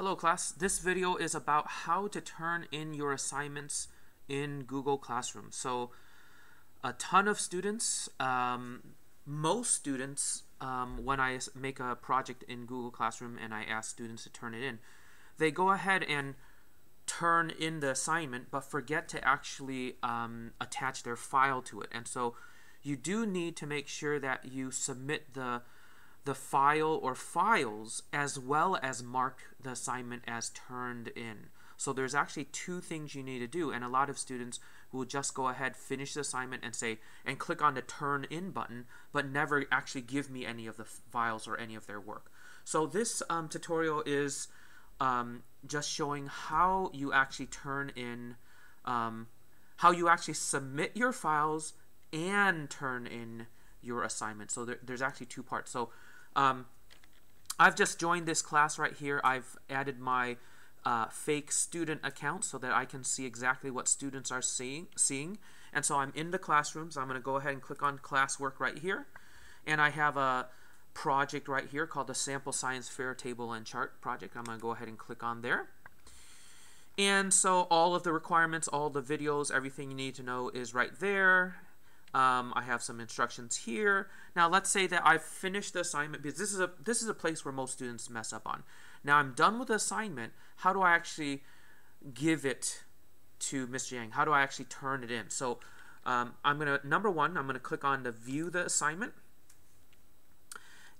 Hello class, this video is about how to turn in your assignments in Google Classroom. So a ton of students, um, most students, um, when I make a project in Google Classroom and I ask students to turn it in, they go ahead and turn in the assignment but forget to actually um, attach their file to it. And so you do need to make sure that you submit the the file or files as well as mark the assignment as turned in. So there's actually two things you need to do and a lot of students will just go ahead finish the assignment and say and click on the turn in button but never actually give me any of the files or any of their work. So this um, tutorial is um, just showing how you actually turn in um, how you actually submit your files and turn in your assignment. So there, there's actually two parts. So um, I've just joined this class right here. I've added my uh, fake student account so that I can see exactly what students are seeing. seeing. And so I'm in the classroom, so I'm going to go ahead and click on classwork right here. And I have a project right here called the Sample Science Fair Table and Chart project. I'm going to go ahead and click on there. And so all of the requirements, all the videos, everything you need to know is right there. Um, I have some instructions here. Now let's say that I've finished the assignment because this is a this is a place where most students mess up on. Now I'm done with the assignment. How do I actually give it to Mr. Yang? How do I actually turn it in? So um, I'm gonna number one, I'm gonna click on the view the assignment.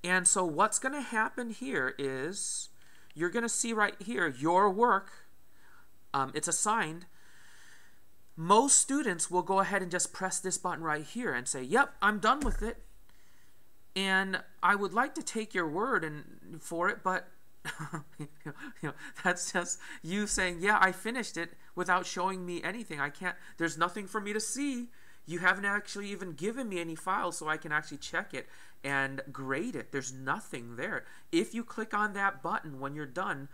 And so what's gonna happen here is you're gonna see right here your work. Um, it's assigned most students will go ahead and just press this button right here and say, yep, I'm done with it. And I would like to take your word and for it, but you know, that's just you saying, yeah, I finished it without showing me anything. I can't, there's nothing for me to see. You haven't actually even given me any files so I can actually check it and grade it. There's nothing there. If you click on that button when you're done,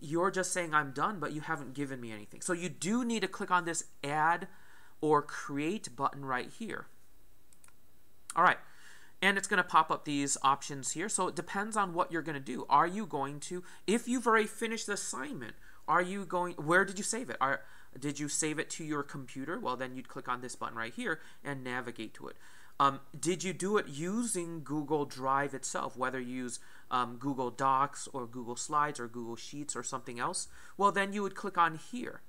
you're just saying I'm done, but you haven't given me anything. So you do need to click on this add or create button right here. All right. And it's going to pop up these options here. So it depends on what you're going to do. Are you going to, if you've already finished the assignment, are you going, where did you save it? Are, did you save it to your computer? Well, then you'd click on this button right here and navigate to it. Um, did you do it using Google Drive itself, whether you use um, Google Docs or Google Slides or Google Sheets or something else? Well, then you would click on here.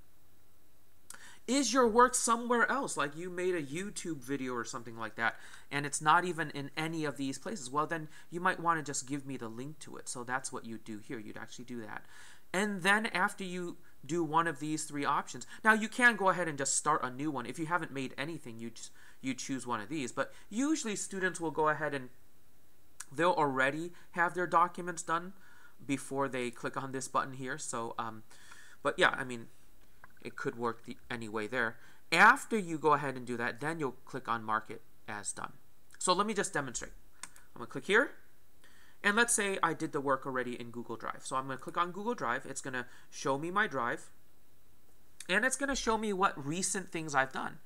Is your work somewhere else, like you made a YouTube video or something like that, and it's not even in any of these places? Well, then you might want to just give me the link to it. So that's what you do here. You'd actually do that. And then after you do one of these three options, now you can go ahead and just start a new one. If you haven't made anything, you just you choose one of these. But usually students will go ahead and they'll already have their documents done before they click on this button here. So, um, but yeah, I mean, it could work the, any way there. After you go ahead and do that, then you'll click on Mark It as done. So let me just demonstrate. I'm going to click here. And let's say I did the work already in Google Drive. So I'm going to click on Google Drive. It's going to show me my drive. And it's going to show me what recent things I've done.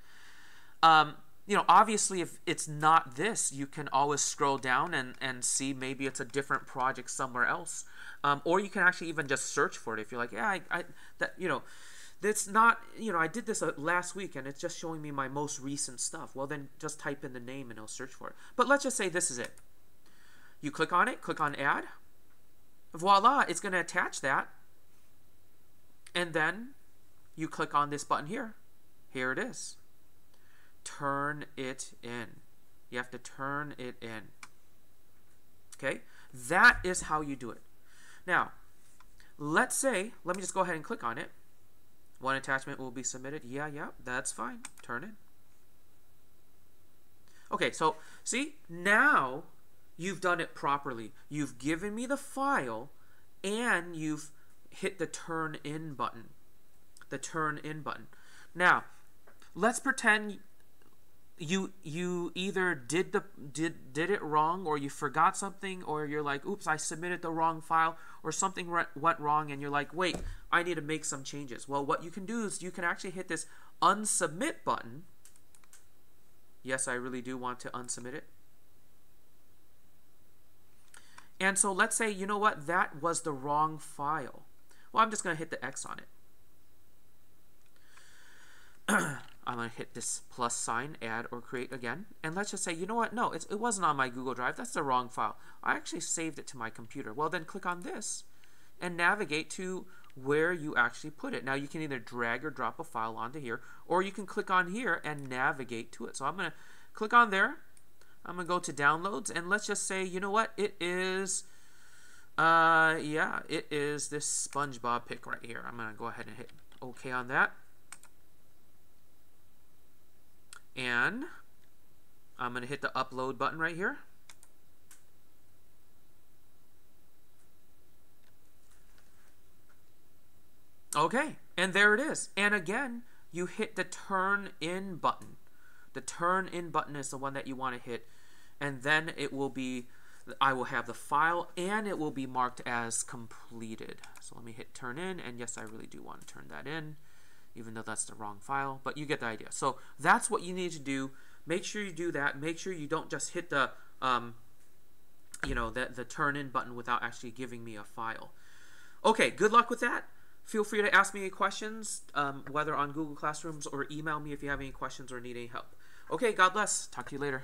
Um, you know, obviously, if it's not this, you can always scroll down and, and see maybe it's a different project somewhere else. Um, or you can actually even just search for it if you're like, yeah, I, I that, you know, that's not, you know, I did this uh, last week and it's just showing me my most recent stuff. Well, then just type in the name and it'll search for it. But let's just say this is it. You click on it, click on add. Voila, it's going to attach that. And then you click on this button here. Here it is turn it in. You have to turn it in. Okay? That is how you do it. Now, let's say, let me just go ahead and click on it. One attachment will be submitted. Yeah, yeah, that's fine. Turn it. Okay, so see, now you've done it properly. You've given me the file and you've hit the turn in button. The turn in button. Now, let's pretend you you either did the did did it wrong or you forgot something or you're like oops i submitted the wrong file or something went wrong and you're like wait i need to make some changes well what you can do is you can actually hit this unsubmit button yes i really do want to unsubmit it and so let's say you know what that was the wrong file Well, I'm just going to hit the X on it. I'm going to hit this plus sign, add or create again. And let's just say, you know what? No, it wasn't on my Google Drive. That's the wrong file. I actually saved it to my computer. Well, then click on this and navigate to where you actually put it. Now, you can either drag or drop a file onto here, or you can click on here and navigate to it. So I'm going to click on there. I'm to go to downloads, and let's just say, you know what? It is, uh, yeah, it is this SpongeBob pic right here. I'm to go ahead and hit OK on that. And I'm to hit the upload button right here. Okay, and there it is. And again, you hit the turn in button. The turn in button is the one that you want to hit. And then it will be, I will have the file and it will be marked as completed. So let me hit turn in. And yes, I really do want to turn that in even though that's the wrong file, but you get the idea. So that's what you need to do. Make sure you do that. Make sure you don't just hit the, um, you know, the, the turn in button without actually giving me a file. Okay, good luck with that. Feel free to ask me any questions, um, whether on Google Classrooms or email me if you have any questions or need any help. Okay, God bless. Talk to you later.